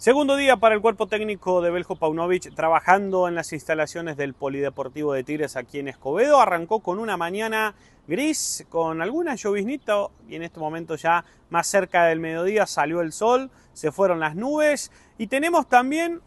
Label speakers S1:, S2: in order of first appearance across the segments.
S1: Segundo día para el cuerpo técnico de Beljo Paunovic trabajando en las instalaciones del Polideportivo de Tigres aquí en Escobedo. Arrancó con una mañana gris, con alguna lloviznita y en este momento ya más cerca del mediodía salió el sol, se fueron las nubes y tenemos también,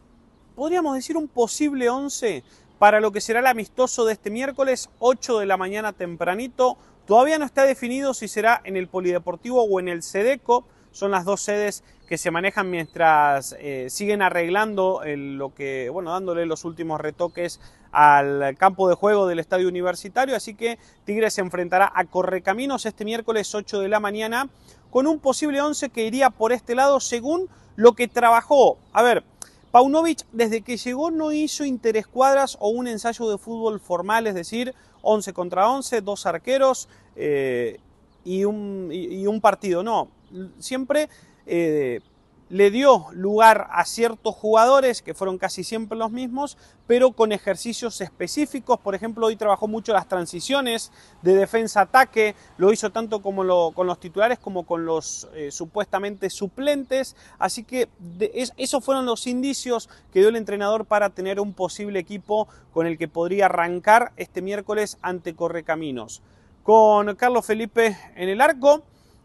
S1: podríamos decir, un posible 11 para lo que será el amistoso de este miércoles, 8 de la mañana tempranito. Todavía no está definido si será en el Polideportivo o en el Sedeco son las dos sedes que se manejan mientras eh, siguen arreglando lo que, bueno, dándole los últimos retoques al campo de juego del estadio universitario. Así que Tigres se enfrentará a Correcaminos este miércoles 8 de la mañana con un posible 11 que iría por este lado según lo que trabajó. A ver, Paunovic desde que llegó no hizo interescuadras o un ensayo de fútbol formal, es decir, 11 contra 11, dos arqueros eh, y un partido. No, siempre eh, le dio lugar a ciertos jugadores que fueron casi siempre los mismos, pero con ejercicios específicos. Por ejemplo, hoy trabajó mucho las transiciones de defensa-ataque, lo hizo tanto como con los titulares como con los eh, supuestamente suplentes. Así que esos fueron los indicios que dio el entrenador para tener un posible equipo con el que podría arrancar este miércoles ante Correcaminos. Con Carlos Felipe en el arco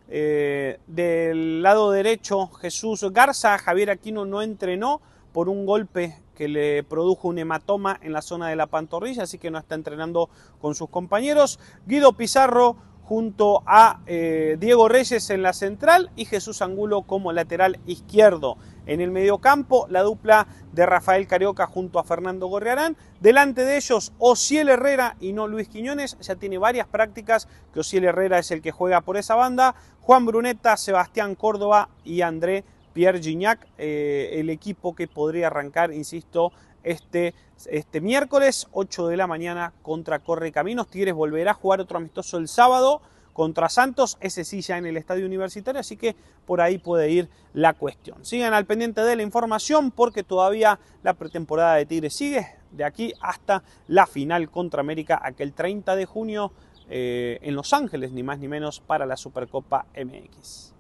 S1: eh, del lado derecho, Jesús Garza, Javier Aquino no entrenó por un golpe que le produjo un hematoma en la zona de la pantorrilla, así que no está entrenando con sus compañeros. Guido Pizarro junto a eh, Diego Reyes en la central y Jesús Angulo como lateral izquierdo. En el mediocampo, la dupla de Rafael Carioca junto a Fernando Gorriarán. Delante de ellos, Ociel Herrera y no Luis Quiñones. Ya tiene varias prácticas que Ociel Herrera es el que juega por esa banda. Juan Bruneta, Sebastián Córdoba y André Pierre Gignac, eh, el equipo que podría arrancar, insisto, este, este miércoles 8 de la mañana contra Corre Caminos. Tigres volverá a jugar otro amistoso el sábado contra Santos, ese sí ya en el estadio universitario, así que por ahí puede ir la cuestión. Sigan al pendiente de la información porque todavía la pretemporada de Tigres sigue de aquí hasta la final contra América aquel 30 de junio eh, en Los Ángeles, ni más ni menos, para la Supercopa MX.